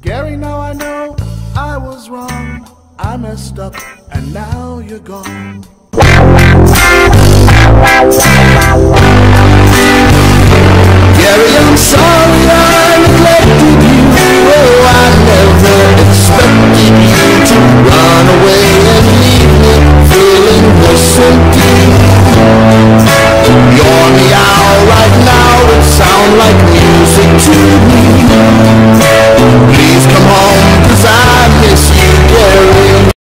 Gary, now I know I was wrong. I messed up, and now you're gone.